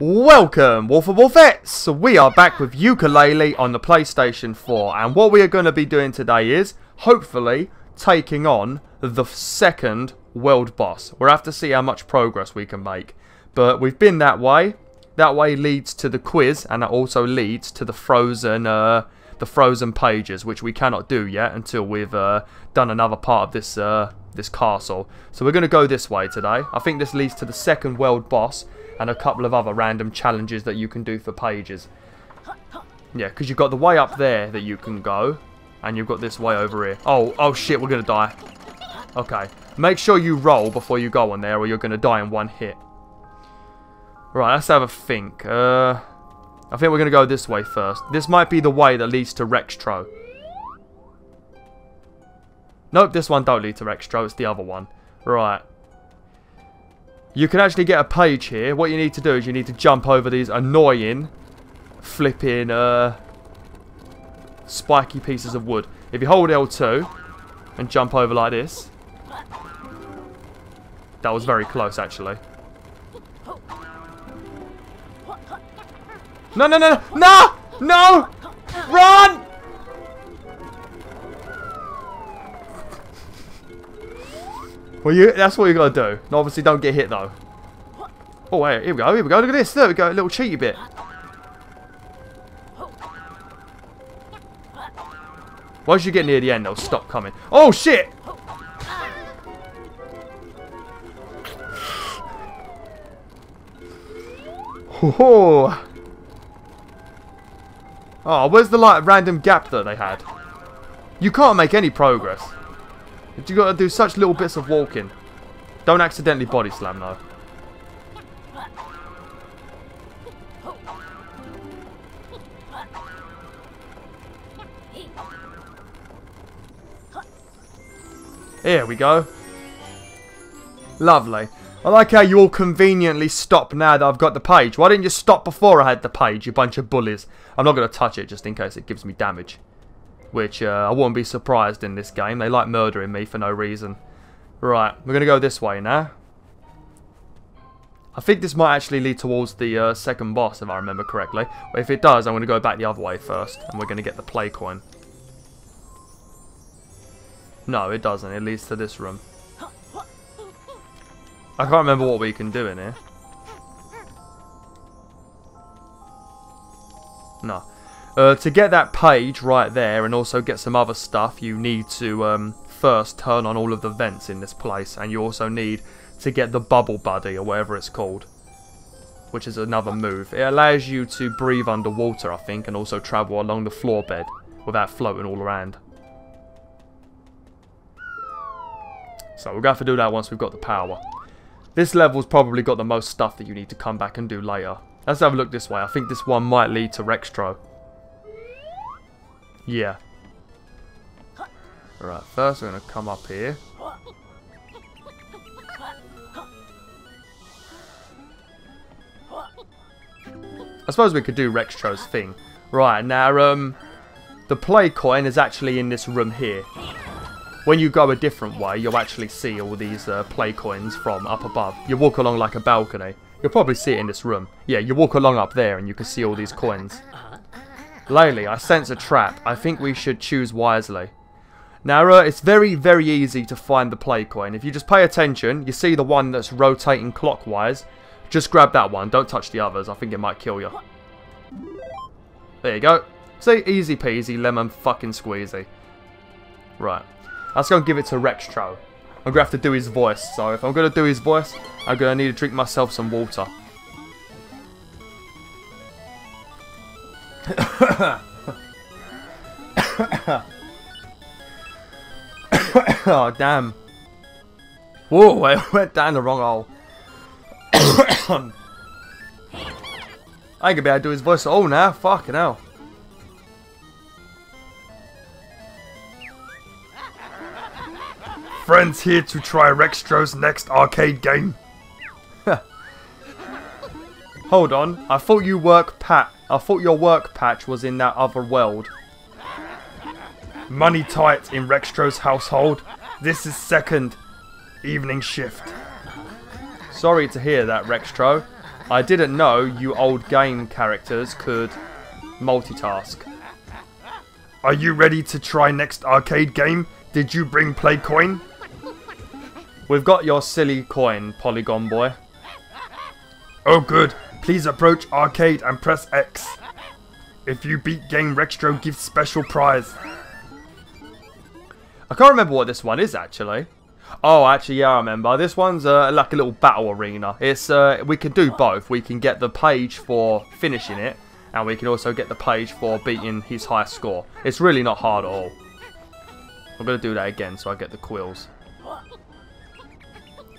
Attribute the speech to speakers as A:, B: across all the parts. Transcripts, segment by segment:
A: Welcome, Wolf of Wolfettes! We are back with Yooka-Laylee on the PlayStation 4, and what we are going to be doing today is, hopefully, taking on the second world boss. We'll have to see how much progress we can make. But we've been that way. That way leads to the quiz, and that also leads to the frozen, uh, the frozen pages, which we cannot do yet until we've uh, done another part of this, uh, this castle. So we're going to go this way today. I think this leads to the second world boss, and a couple of other random challenges that you can do for pages. Yeah, because you've got the way up there that you can go, and you've got this way over here. Oh, oh shit, we're going to die. Okay, make sure you roll before you go on there, or you're going to die in one hit. Right, let's have a think. Uh, I think we're going to go this way first. This might be the way that leads to Rextro. Nope, this one don't lead to Rextro, it's the other one. Right. You can actually get a page here. What you need to do is you need to jump over these annoying flipping uh, spiky pieces of wood. If you hold L2 and jump over like this. That was very close actually. No, no, no, no! No! Run! Well, you, that's what you got to do. And obviously, don't get hit, though. Oh, wait. Here we go. Here we go. Look at this. There we go. A little cheaty bit. Once you get near the end, they'll stop coming. Oh, shit! Oh, oh, where's the like random gap that they had? You can't make any progress. You got to do such little bits of walking. Don't accidentally body slam though. Here we go. Lovely. I like how you all conveniently stop now that I've got the page. Why didn't you stop before I had the page, you bunch of bullies? I'm not going to touch it just in case it gives me damage. Which uh, I wouldn't be surprised in this game. They like murdering me for no reason. Right, we're going to go this way now. I think this might actually lead towards the uh, second boss, if I remember correctly. But if it does, I'm going to go back the other way first. And we're going to get the play coin. No, it doesn't. It leads to this room. I can't remember what we can do in here. No. Uh, to get that page right there and also get some other stuff, you need to um, first turn on all of the vents in this place. And you also need to get the bubble buddy or whatever it's called. Which is another move. It allows you to breathe underwater, I think, and also travel along the floor bed without floating all around. So we're going to have to do that once we've got the power. This level's probably got the most stuff that you need to come back and do later. Let's have a look this way. I think this one might lead to Rextro. Yeah. Alright, first we're going to come up here. I suppose we could do Rextro's thing. Right, now, um, the play coin is actually in this room here. When you go a different way, you'll actually see all these uh, play coins from up above. You walk along like a balcony. You'll probably see it in this room. Yeah, you walk along up there and you can see all these coins. Laylee, I sense a trap. I think we should choose wisely. Now, it's very, very easy to find the play coin. If you just pay attention, you see the one that's rotating clockwise. Just grab that one. Don't touch the others. I think it might kill you. There you go. See, easy peasy, lemon fucking squeezy. Right. Let's go and give it to Rextro. I'm going to have to do his voice. So if I'm going to do his voice, I'm going to need to drink myself some water. oh, damn. Whoa, I went down the wrong hole. I gonna be able to do his voice all now. Fucking hell. Friends here to try Rextro's next arcade game. Hold on, I thought you work pat. I thought your work patch was in that other world. Money tight in Rextro's household. This is second evening shift. Sorry to hear that, Rextro. I didn't know you old game characters could multitask.
B: Are you ready to try next arcade game? Did you bring play coin?
A: We've got your silly coin, Polygon Boy.
B: Oh good. Please approach arcade and press X. If you beat game Rextro gives special prize.
A: I can't remember what this one is actually. Oh, actually, yeah, I remember. This one's uh, like a little battle arena. It's uh, we can do both. We can get the page for finishing it, and we can also get the page for beating his high score. It's really not hard at all. I'm gonna do that again so I get the quills.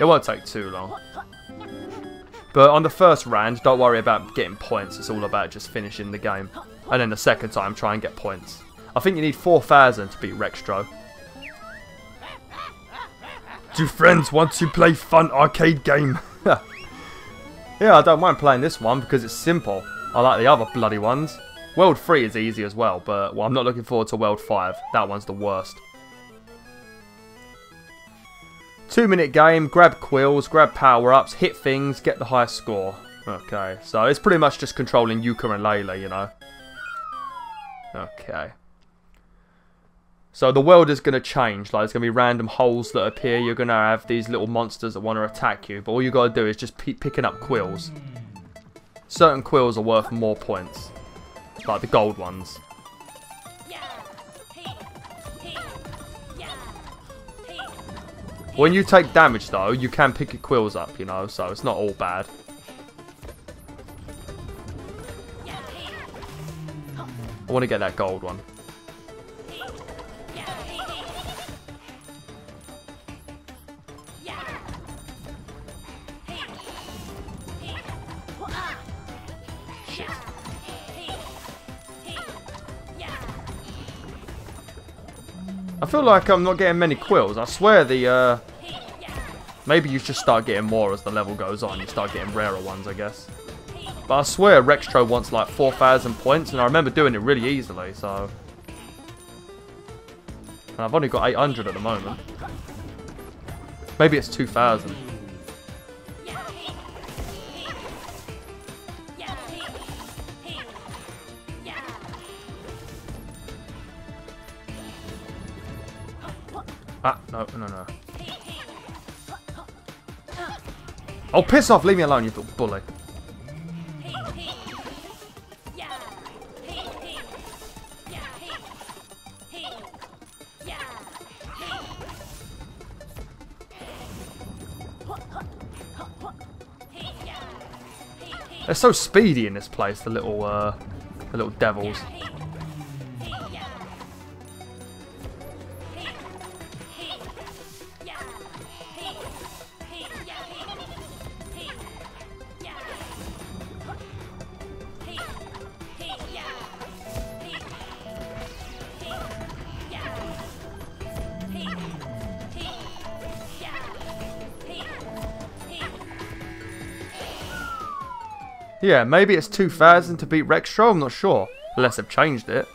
A: It won't take too long. But on the first round, don't worry about getting points. It's all about just finishing the game. And then the second time, try and get points. I think you need 4,000 to beat Rextro.
B: Do friends want to play fun arcade game?
A: yeah, I don't mind playing this one because it's simple. I like the other bloody ones. World 3 is easy as well, but well, I'm not looking forward to World 5. That one's the worst. Two minute game, grab quills, grab power ups, hit things, get the highest score. Okay, so it's pretty much just controlling Yooka and Laylee, you know. Okay. So the world is going to change. Like, there's going to be random holes that appear. You're going to have these little monsters that want to attack you. But all you got to do is just keep picking up quills. Certain quills are worth more points. Like the gold ones. When you take damage though, you can pick your quills up, you know, so it's not all bad. I want to get that gold one. Like I'm not getting many quills. I swear the, uh... Maybe you just start getting more as the level goes on. You start getting rarer ones, I guess. But I swear Rextro wants like 4,000 points, and I remember doing it really easily, so... And I've only got 800 at the moment. Maybe it's 2,000. Ah, no, no, no. Oh, piss off! Leave me alone, you little bully. They're so speedy in this place, the little, uh, the little devils. Yeah, maybe it's 2000 to beat Rextro, I'm not sure. Unless they've changed it.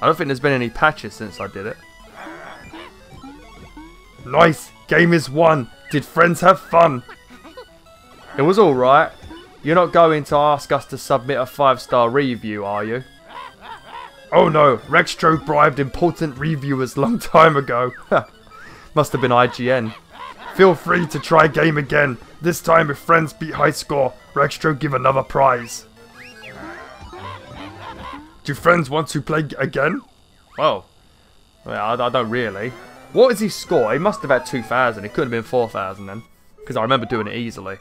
A: I don't think there's been any patches since I did it.
B: Nice! Game is won! Did friends have fun?
A: It was alright. You're not going to ask us to submit a 5-star review, are you?
B: Oh no, Rextro bribed important reviewers long time ago.
A: Must have been IGN.
B: Feel free to try game again. This time if friends beat high score, Rextro give another prize. Do friends want to play again?
A: Well, I, I don't really. What is his score? He must have had 2,000. It could have been 4,000 then. Because I remember doing it easily.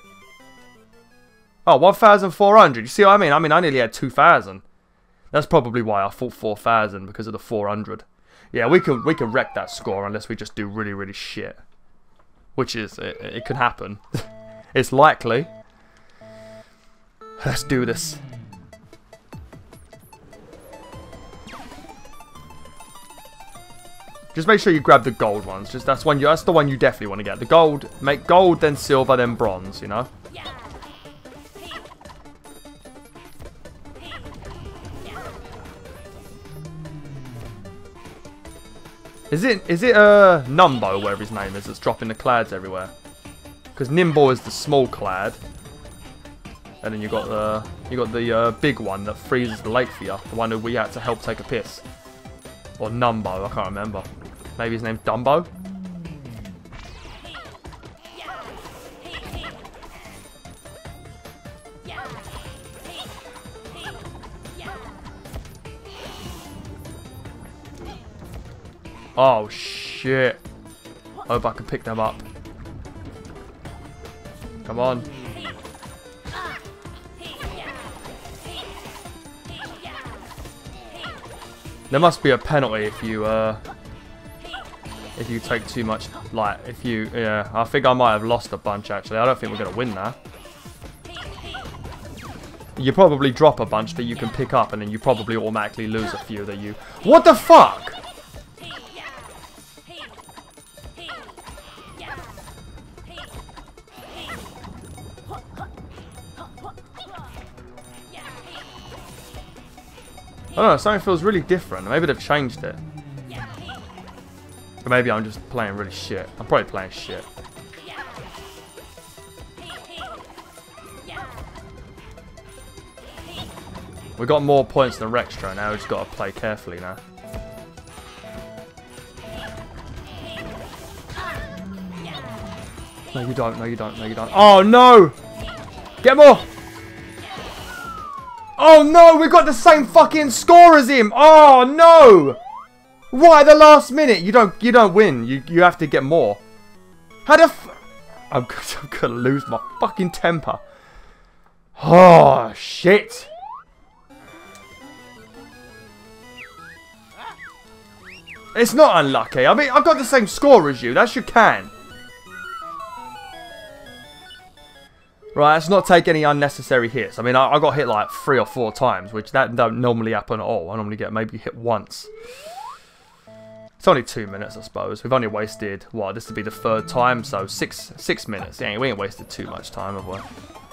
A: Oh, 1,400. You see what I mean? I mean, I nearly had 2,000. That's probably why I thought 4,000 because of the 400. Yeah, we can we can wreck that score unless we just do really really shit which is, it, it could happen. it's likely. Let's do this. Just make sure you grab the gold ones. Just that's one. You, that's the one you definitely want to get. The gold. Make gold, then silver, then bronze. You know. Is it is it uh Numbo, whatever his name is, that's dropping the clads everywhere? Because Nimbo is the small clad. And then you got the you got the uh, big one that freezes the lake for you. The one that we had to help take a piss. Or Numbo, I can't remember. Maybe his name's Dumbo? Oh shit. Hope I can pick them up. Come on. There must be a penalty if you uh if you take too much like if you yeah, I think I might have lost a bunch actually. I don't think we're gonna win now. You probably drop a bunch that you can pick up and then you probably automatically lose a few that you What the fuck? I don't know, something feels really different. Maybe they've changed it. Or maybe I'm just playing really shit. I'm probably playing shit. We got more points than Rextro now, we just got to play carefully now. No, you don't, no, you don't, no, you don't. Oh, no! Get more! Oh no, we've got the same fucking score as him. Oh no! Why the last minute, you don't you don't win. You you have to get more. How the f I'm, I'm gonna lose my fucking temper. Oh shit! It's not unlucky. I mean, I've got the same score as you. That's your can. Right, let's not take any unnecessary hits. I mean, I, I, got hit like three or four times, which that don't normally happen at all. I normally get maybe hit once. It's only two minutes, I suppose. We've only wasted, what, this would be the third time, so six six minutes. Yeah, we ain't wasted too much time, have we?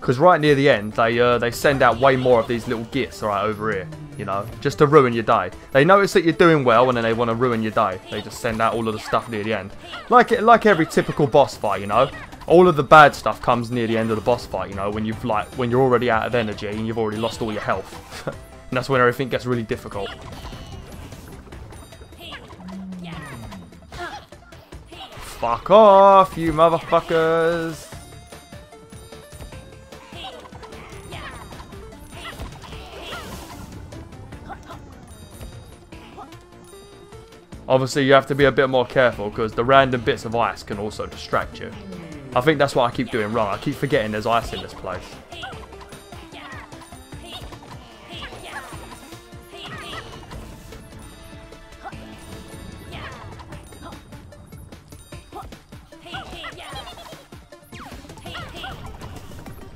A: Because right near the end, they uh, they send out way more of these little gits right over here, you know, just to ruin your day. They notice that you're doing well, and then they want to ruin your day. They just send out all of the stuff near the end, like it, like every typical boss fight, you know. All of the bad stuff comes near the end of the boss fight, you know, when you've like when you're already out of energy and you've already lost all your health, and that's when everything gets really difficult. Fuck off, you motherfuckers! Obviously, you have to be a bit more careful because the random bits of ice can also distract you. I think that's what I keep doing wrong. I keep forgetting there's ice in this place.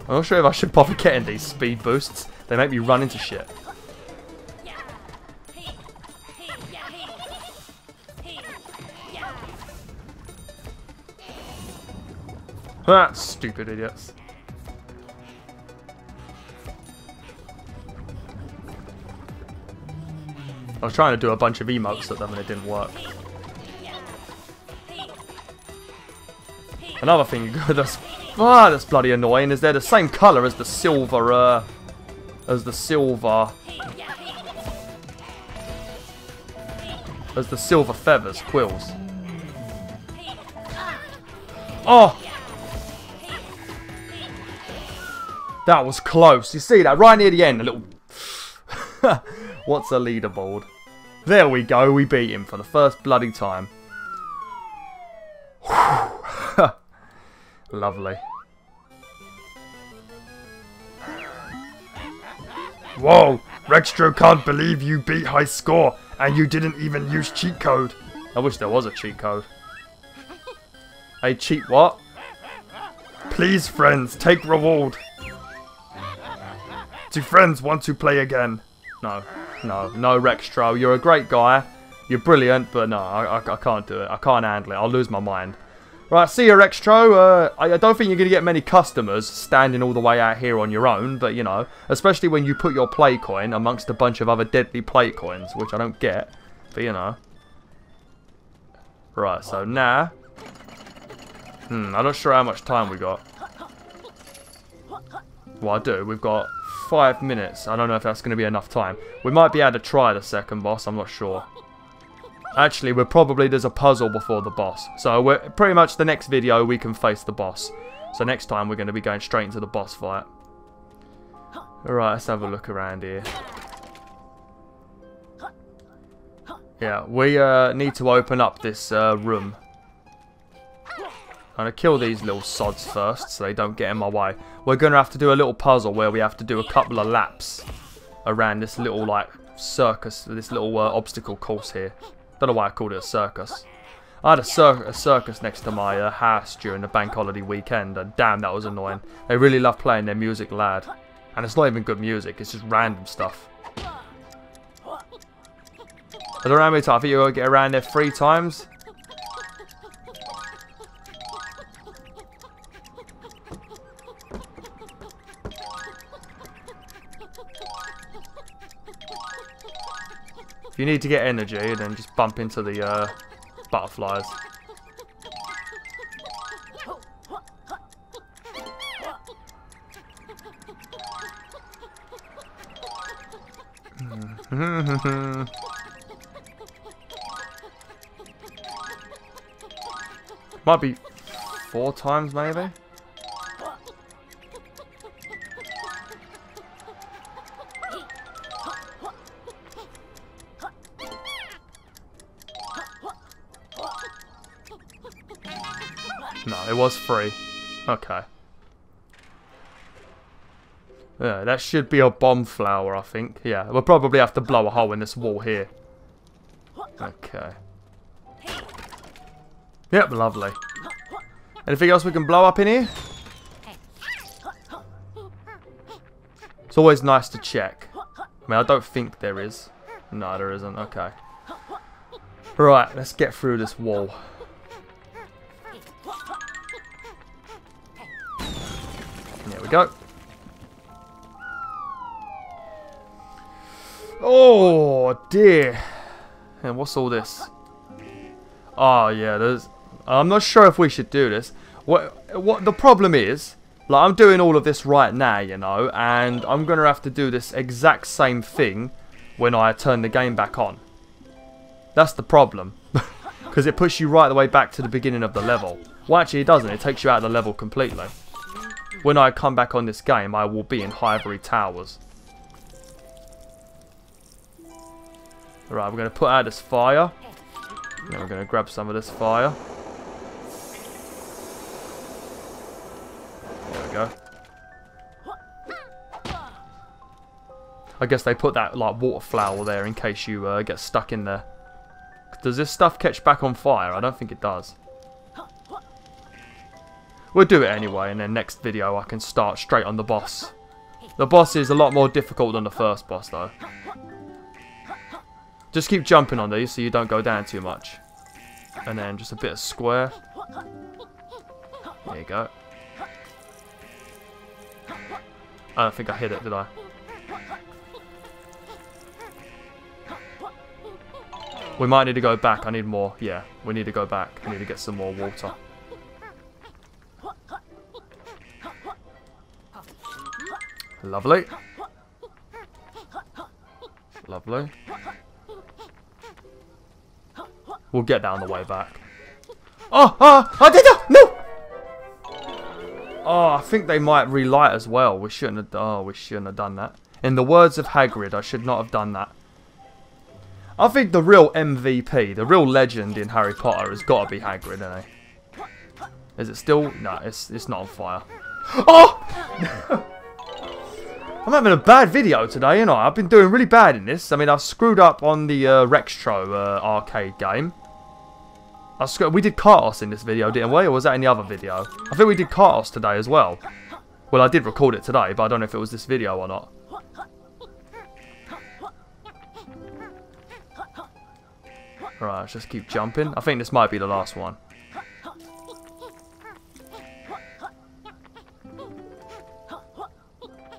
A: I'm not sure if I should bother getting these speed boosts. They make me run into shit. Ah, stupid idiots. I was trying to do a bunch of emotes at them and it didn't work. Another thing that's ah, that's bloody annoying is they're the same colour as the silver uh, as the silver as the silver feathers quills. Oh, That was close. You see that? Right near the end. A little... What's a leaderboard? There we go. We beat him for the first bloody time. Lovely.
B: Whoa! Rextro can't believe you beat high score and you didn't even use cheat code.
A: I wish there was a cheat code. Hey, cheat what?
B: Please, friends, take reward. Do friends want to play again?
A: No, no, no, Rextro. You're a great guy. You're brilliant, but no, I, I, I, can't do it. I can't handle it. I'll lose my mind. Right, see you, Rextro. Uh, I, I don't think you're going to get many customers standing all the way out here on your own, but you know, especially when you put your play coin amongst a bunch of other deadly play coins, which I don't get, but you know. Right, so now, hmm, I'm not sure how much time we got. Well, I do. We've got five minutes. I don't know if that's going to be enough time. We might be able to try the second boss. I'm not sure. Actually, we're probably there's a puzzle before the boss. So we're pretty much the next video we can face the boss. So next time we're going to be going straight into the boss fight. Alright, let's have a look around here. Yeah, we uh, need to open up this uh, room. I'm going to kill these little sods first so they don't get in my way. We're going to have to do a little puzzle where we have to do a couple of laps around this little like circus, this little uh, obstacle course here. Don't know why I called it a circus. I had a, cir a circus next to my uh, house during the bank holiday weekend, and damn, that was annoying. They really love playing their music loud. And it's not even good music, it's just random stuff. I don't know how many times, I think you'll get around there three times. You need to get energy, and then just bump into the uh, butterflies. Might be four times, maybe? It was free. Okay. Yeah, that should be a bomb flower, I think. Yeah, we'll probably have to blow a hole in this wall here. Okay. Yep, lovely. Anything else we can blow up in here? It's always nice to check. I mean, I don't think there is. No, there isn't. Okay. Right, let's get through this wall. We go. Oh dear. And what's all this? Oh yeah, there's. I'm not sure if we should do this. What? What? The problem is, like I'm doing all of this right now, you know, and I'm gonna have to do this exact same thing when I turn the game back on. That's the problem, because it puts you right the way back to the beginning of the level. Well, actually, it doesn't. It takes you out of the level completely. When I come back on this game, I will be in Hivory Towers. Alright, we're going to put out this fire. Then we're going to grab some of this fire. There we go. I guess they put that like water flower there in case you uh, get stuck in there. Does this stuff catch back on fire? I don't think it does. We'll do it anyway, and then next video I can start straight on the boss. The boss is a lot more difficult than the first boss, though. Just keep jumping on these so you don't go down too much. And then just a bit of square. There you go. I don't think I hit it, did I? We might need to go back. I need more. Yeah, we need to go back. I need to get some more water. Lovely. Lovely. We'll get on the way back. Oh, oh, I did it! No! Oh, I think they might relight as well. We shouldn't have. Oh, we shouldn't have done that. In the words of Hagrid, I should not have done that. I think the real MVP, the real legend in Harry Potter has got to be Hagrid, isn't? Is it still? No, it's it's not on fire. Oh! I'm having a bad video today, you know. I've been doing really bad in this. I mean, I screwed up on the uh, Rextro uh, arcade game. I we did chaos in this video, didn't we? Or was that in the other video? I think we did chaos today as well. Well, I did record it today, but I don't know if it was this video or not. Right, let's just keep jumping. I think this might be the last one.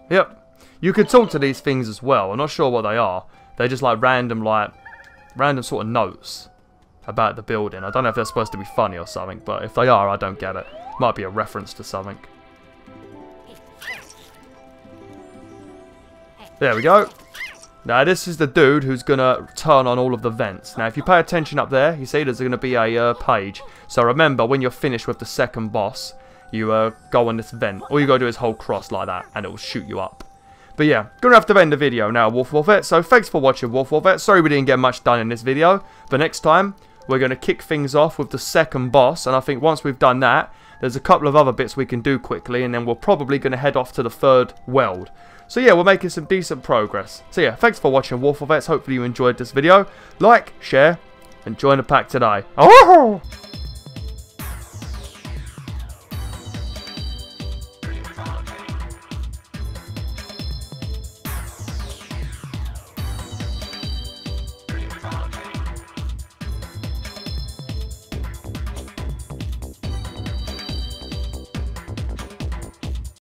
A: Yep, you could talk to these things as well. I'm not sure what they are. They're just like random, like, random sort of notes about the building. I don't know if they're supposed to be funny or something, but if they are, I don't get it. Might be a reference to something. There we go. Now this is the dude who's going to turn on all of the vents. Now if you pay attention up there, you see there's going to be a uh, page. So remember, when you're finished with the second boss, you uh, go on this vent. All you got to do is hold cross like that, and it will shoot you up. But yeah, gonna have to end the video now, Wolf Wolfette. So thanks for watching, Wolf Wolfette. Sorry we didn't get much done in this video. But next time, we're to kick things off with the second boss. And I think once we've done that, there's a couple of other bits we can do quickly. And then we're probably to head off to the third world. So yeah, we're making some decent progress. So yeah, thanks for watching Wolf Wolfettes. Hopefully you enjoyed this video. Like, share, and join the pack today. Oh!